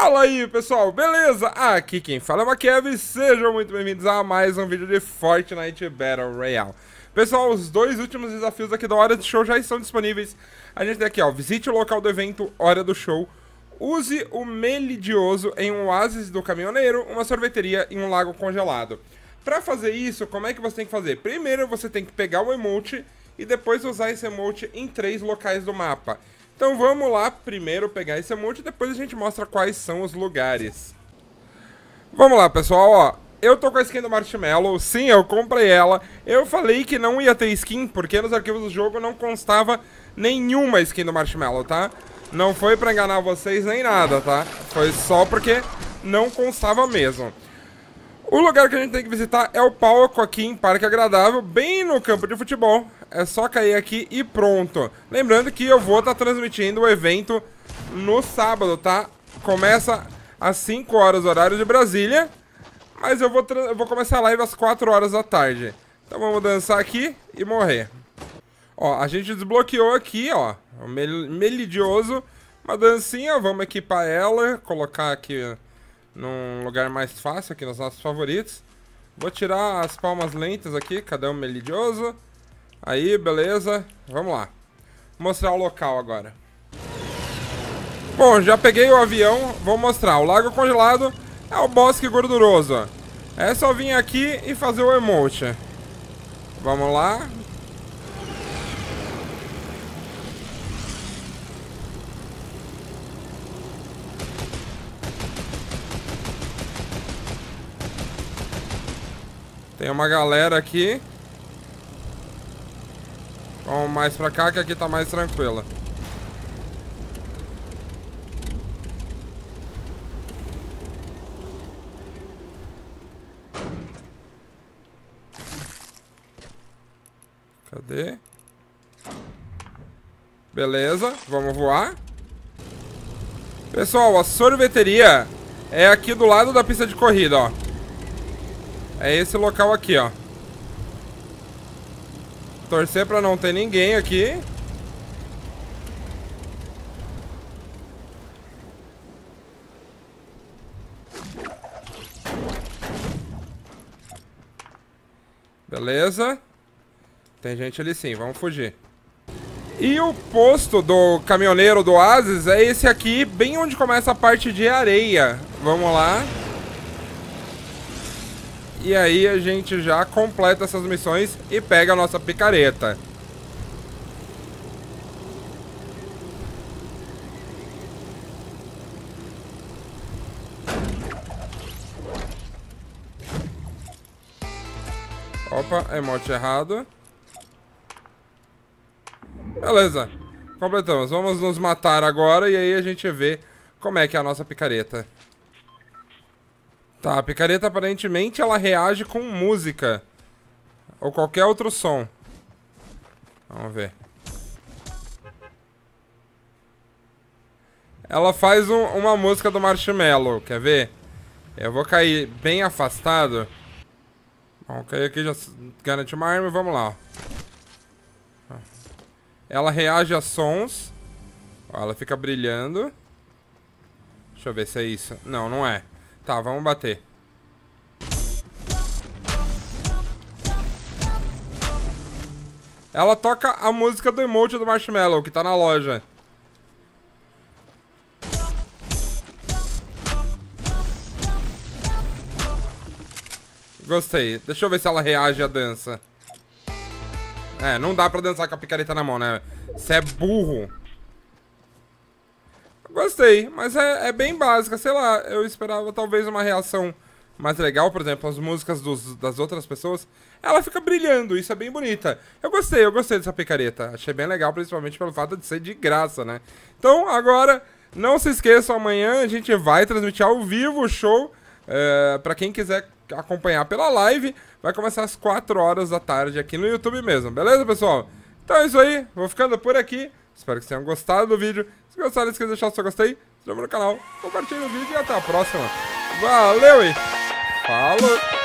Fala aí pessoal, beleza? Aqui quem fala é o Makev e sejam muito bem-vindos a mais um vídeo de Fortnite Battle Royale. Pessoal, os dois últimos desafios aqui da Hora do Show já estão disponíveis. A gente tem aqui ó, visite o local do evento Hora do Show. Use o Melidioso em um oásis do caminhoneiro, uma sorveteria e um lago congelado. Pra fazer isso, como é que você tem que fazer? Primeiro você tem que pegar o emote e depois usar esse emote em três locais do mapa então vamos lá primeiro pegar esse emote e depois a gente mostra quais são os lugares. Vamos lá, pessoal, ó. Eu tô com a skin do Marshmallow, sim, eu comprei ela. Eu falei que não ia ter skin, porque nos arquivos do jogo não constava nenhuma skin do Marshmallow, tá? Não foi pra enganar vocês nem nada, tá? Foi só porque não constava mesmo. O lugar que a gente tem que visitar é o palco aqui em Parque Agradável, bem no campo de futebol. É só cair aqui e pronto. Lembrando que eu vou estar tá transmitindo o evento no sábado, tá? Começa às 5 horas horário de Brasília, mas eu vou, eu vou começar a live às 4 horas da tarde. Então vamos dançar aqui e morrer. Ó, a gente desbloqueou aqui, ó, o mel melidioso, uma dancinha, vamos equipar ela, colocar aqui num lugar mais fácil aqui nos nossos favoritos. Vou tirar as palmas lentas aqui, cadê o melidioso? Aí, beleza. Vamos lá. Vou mostrar o local agora. Bom, já peguei o avião, vou mostrar. O lago congelado é o bosque gorduroso. É só vir aqui e fazer o emote. Vamos lá. Tem uma galera aqui. Vamos mais pra cá, que aqui tá mais tranquila. Cadê? Beleza, vamos voar. Pessoal, a sorveteria é aqui do lado da pista de corrida, ó. É esse local aqui, ó. Torcer pra não ter ninguém aqui. Beleza. Tem gente ali sim, vamos fugir. E o posto do caminhoneiro do Oasis é esse aqui, bem onde começa a parte de areia. Vamos lá. E aí a gente já completa essas missões e pega a nossa picareta. Opa, emote errado. Beleza. Completamos. Vamos nos matar agora e aí a gente vê como é que é a nossa picareta. Tá, a picareta aparentemente ela reage com música. Ou qualquer outro som. Vamos ver. Ela faz um, uma música do Marshmallow, quer ver? Eu vou cair bem afastado. Vamos cair aqui, já garante uma arma vamos lá. Ela reage a sons. ela fica brilhando. Deixa eu ver se é isso. Não, não é. Tá, vamos bater. Ela toca a música do emote do Marshmallow, que tá na loja. Gostei. Deixa eu ver se ela reage à dança. É, não dá pra dançar com a picareta na mão, né? Você é burro. Gostei, mas é, é, bem básica, sei lá, eu esperava talvez uma reação mais legal, por exemplo, as músicas dos, das outras pessoas, ela fica brilhando, isso é bem bonita. Eu gostei, eu gostei dessa picareta, achei bem legal, principalmente pelo fato de ser de graça, né? Então, agora, não se esqueçam, amanhã a gente vai transmitir ao vivo o show, é, pra quem quiser acompanhar pela live, vai começar às 4 horas da tarde aqui no YouTube mesmo, beleza, pessoal? Então é isso aí, vou ficando por aqui. Espero que vocês tenham gostado do vídeo. Se gostaram, esqueça de deixar o seu gostei, se inscreva no canal, compartilhe o vídeo e até a próxima. Valeu e falou!